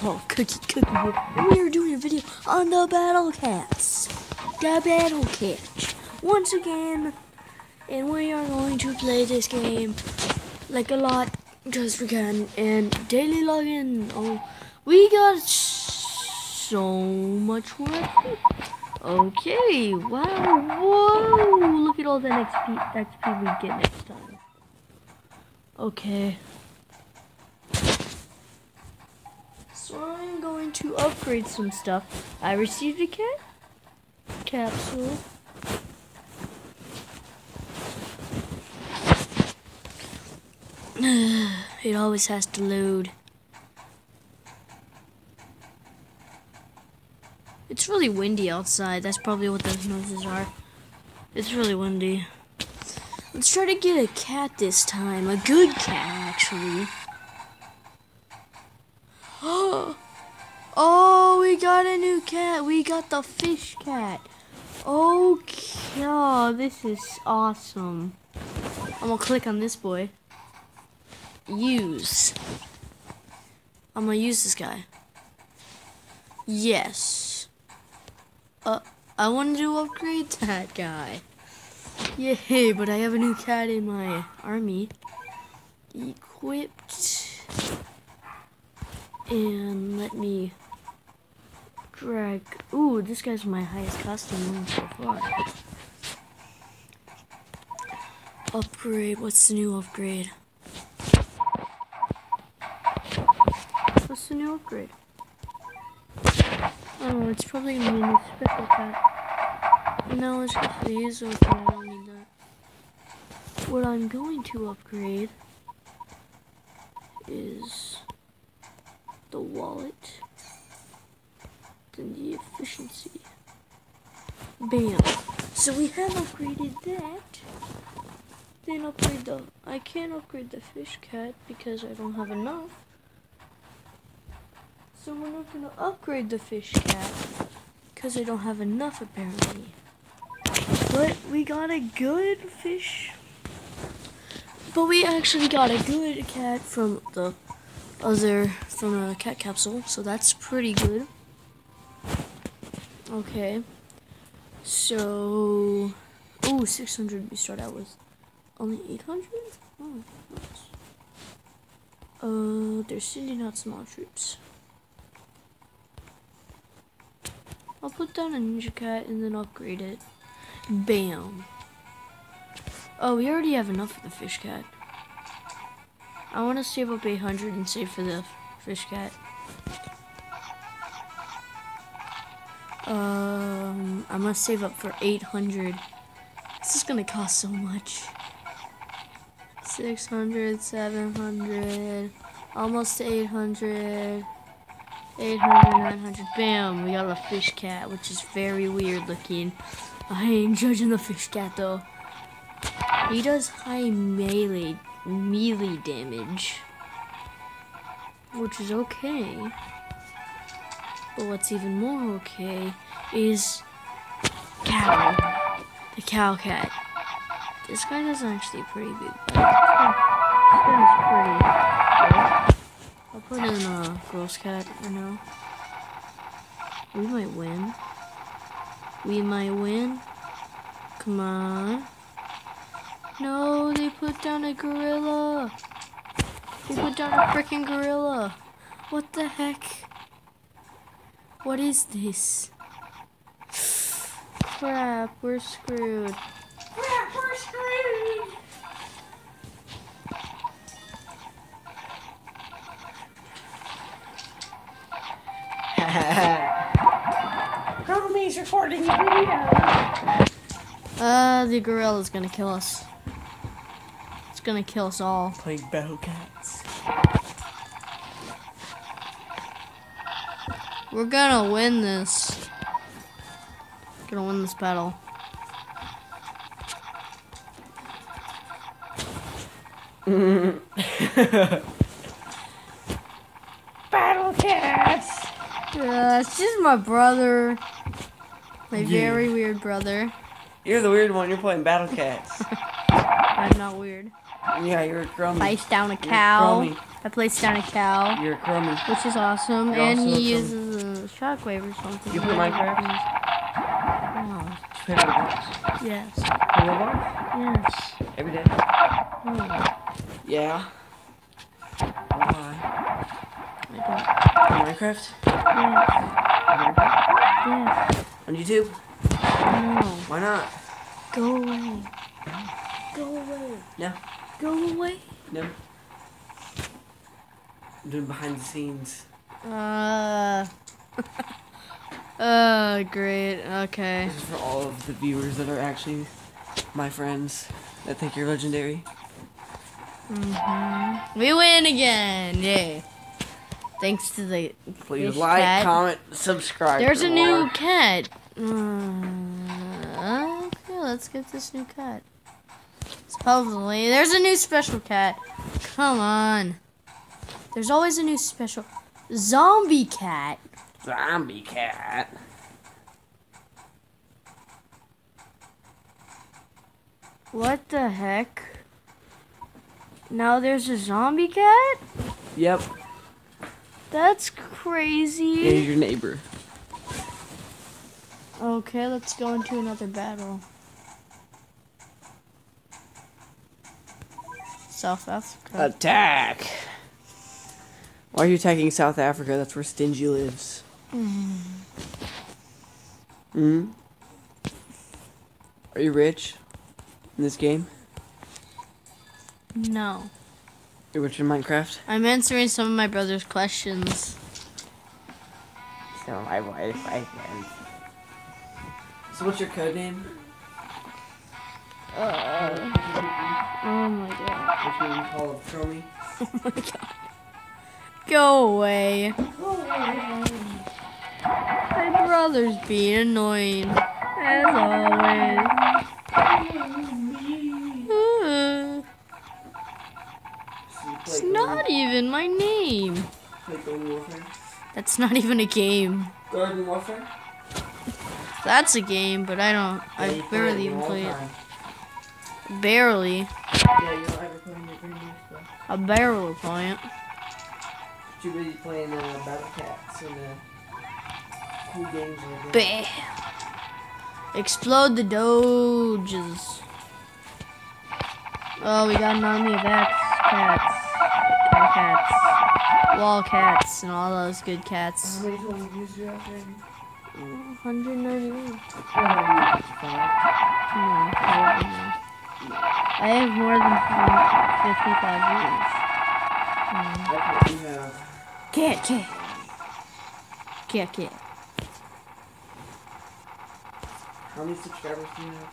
called Cookie Cookie we are doing a video on the Battle Cats. The Battle Catch. Once again, and we are going to play this game like a lot because we can. And daily login. Oh, we got so much work. Okay, wow, whoa! Look at all the XP, XP we get next time. Okay. So I'm going to upgrade some stuff. I received a cat capsule. it always has to load. It's really windy outside. That's probably what those noises are. It's really windy. Let's try to get a cat this time. A good cat, actually. oh, we got a new cat. We got the fish cat. Okay, oh, this is awesome. I'm gonna click on this boy. Use. I'm gonna use this guy. Yes. Uh, I wanted to upgrade that guy. Yay, but I have a new cat in my army. Equipped. And let me drag. Ooh, this guy's my highest costume so far. Upgrade. What's the new upgrade? What's the new upgrade? Oh, it's probably gonna be a new special cat. No, it's just these. Okay, I don't need that. What I'm going to upgrade is the wallet, then the efficiency. Bam. So we have upgraded that. Then upgrade the. I can't upgrade the fish cat because I don't have enough. So we're not gonna upgrade the fish cat because I don't have enough apparently. But we got a good fish. But we actually got a good cat from the other from a cat capsule, so that's pretty good. Okay. So oh 600 we start out with only 800? Oh, nice. Uh, they're sending out small troops. I'll put down a ninja cat and then upgrade it. Bam. Oh, we already have enough for the fish cat. I want to save up 800 and save for the fish cat. Um, I'm gonna save up for 800. This is gonna cost so much. 600, 700, almost to 800. 800, 900, bam, we got a fish cat, which is very weird looking. I ain't judging the fish cat though. He does high melee, melee damage, which is okay. But what's even more okay is cow, the cow cat. This guy does actually pretty big. This guy's pretty. I'll put in a gross cat right know. We might win. We might win. Come on. No, they put down a gorilla. They put down a freaking gorilla. What the heck? What is this? Crap, we're screwed. Crap, we're screwed. Tommy's recording a video. Uh, the gorilla's gonna kill us. It's gonna kill us all. Playing Battle Cats. We're gonna win this. Gonna win this battle. Battle Cats. Uh, it's just my brother. My Yeah. very weird brother. You're the weird one. You're playing Battle Cats. I'm not weird. yeah, you're a grummy. Face down a cow. I placed down a cow, You're a crummy. which is awesome, You're and also he uses a shockwave or something. You play Minecraft? Play Roblox. yes, Play Roblox? yes. Every day. Oh, Yeah. Why? I don't. Minecraft? Yes, yes. On YouTube? No. Why not? Go away. Go away. No. Go away. No. I'm doing behind the scenes. Uh. uh, great. Okay. This is for all of the viewers that are actually my friends that think you're legendary. hmm We win again. Yay. Thanks to the. Please like, cat. comment, subscribe. There's a new cat. Uh, okay, let's get this new cat. Supposedly, there's a new special cat. Come on. There's always a new special. Zombie cat. Zombie cat. What the heck? Now there's a zombie cat? Yep. That's crazy. he's your neighbor. Okay, let's go into another battle. South Africa. Attack. Why are you attacking South Africa? That's where Stingy lives. Hmm. Are you rich in this game? No. You're rich in Minecraft? I'm answering some of my brother's questions. So my wife, I. So what's your code name? Uh, oh my god. Which name Call of Chromie? Oh my god. Go away. My being annoying. As always. Uh, it's not even my name. Garden, play Garden Warfare? That's not even a game. Garden Warfare? That's a game, but I don't. I barely even play it. Barely. Yeah, you don't ever play any Green Leaf stuff. I barely play it. Too busy playing uh, Battle Cats and uh, cool games like. Bam. Explode the doges. Oh, we got an army of Axe cats. Cat cats. Wall cats and all those good cats. How many total views do you have, Randy? 191. No. I have more than 55 That's what you have. views. Cat, cat. Cat, cat. How many subscribers do you have?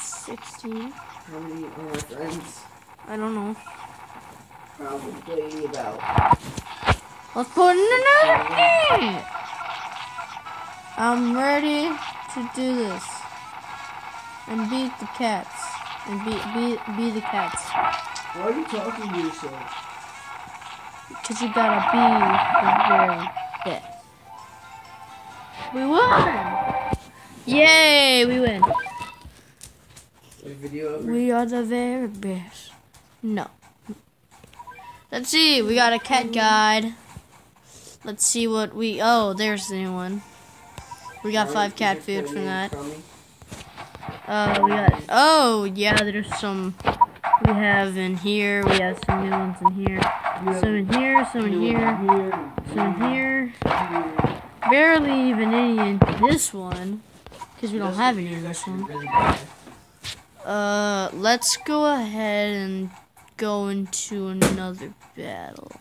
16. How many are my friends? I don't know. Probably about. Let's put in another game. I'm ready to do this and beat the cats and be be be the cats Why are you talking to yourself? because you gotta be the very best. We won! Yay! We win. Is video over? We are the very best. No. Let's see. We got a cat guide. Let's see what we. Oh, there's the new one. We got five cat food from that. Uh, we got. Oh, yeah. There's some. We have in here. We have some new ones in here. Some in here. Some in here. Some in here. Barely even any in this one, because we don't have any in this one. Uh, let's go ahead and go into another battle.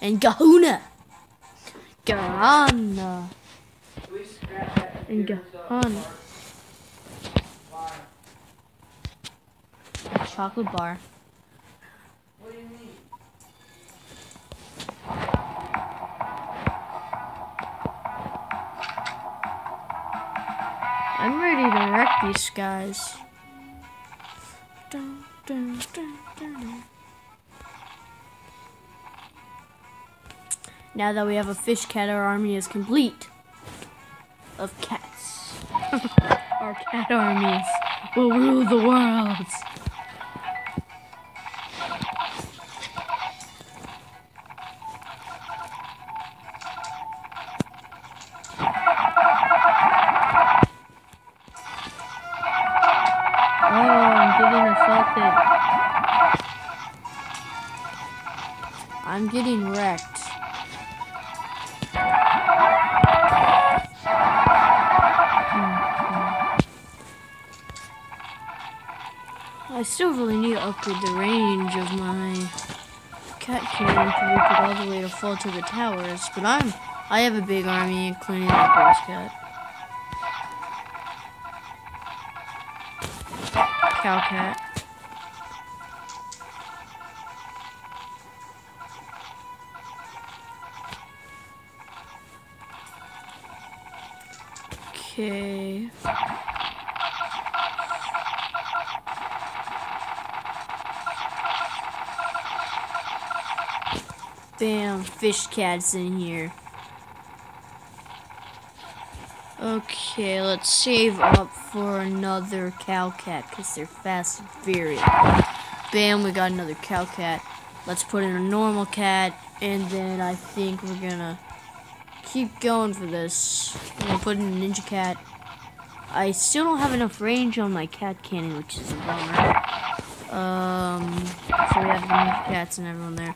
And Gahuna! Gahana! And Gahana. Chocolate bar. I'm ready to wreck these guys. Dun, dun, dun. Now that we have a fish cat, our army is complete of cats. our cat armies will rule the world. I still really need to upgrade the range of my cat cannon to reach it all the way to fall to the towers, but I'm I have a big army including that ghost cat. Cow cat. Okay. Bam, fish cat's in here. Okay, let's save up for another cow cat because they're fast and furious. Bam, we got another cow cat. Let's put in a normal cat, and then I think we're gonna keep going for this. I'm gonna put in a ninja cat. I still don't have enough range on my cat cannon, which is a bummer. Um, so we have ninja cats and everyone there.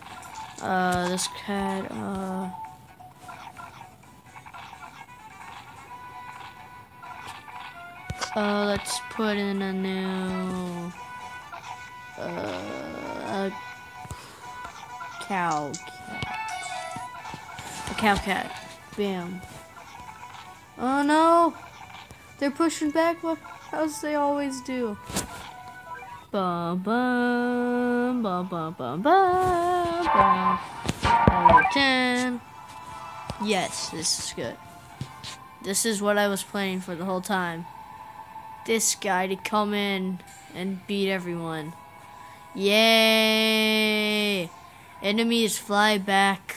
Uh, this cat, uh... Uh, let's put in a new... Uh, a cow cat. A cow cat. Bam. Oh no! They're pushing back as they always do. Ten. Yes, this is good. This is what I was planning for the whole time. This guy to come in and beat everyone. Yay! Enemies fly back.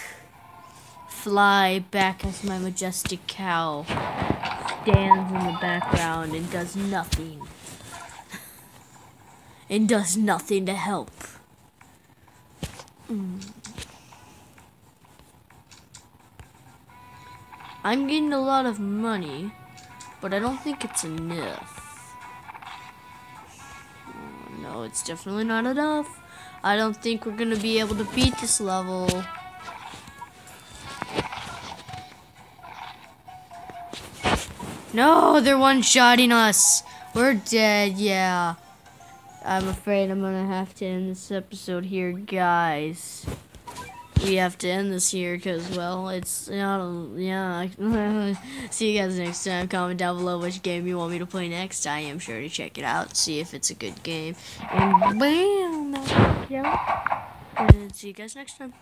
Fly back as my majestic cow stands in the background and does nothing and does nothing to help. Mm. I'm getting a lot of money, but I don't think it's enough. No, it's definitely not enough. I don't think we're gonna be able to beat this level. No, they're one-shotting us. We're dead, yeah. I'm afraid I'm gonna have to end this episode here, guys. We have to end this here because, well, it's not, yeah. See you guys next time. Comment down below which game you want me to play next. I am sure to check it out, see if it's a good game. And bam! Yeah. And see you guys next time.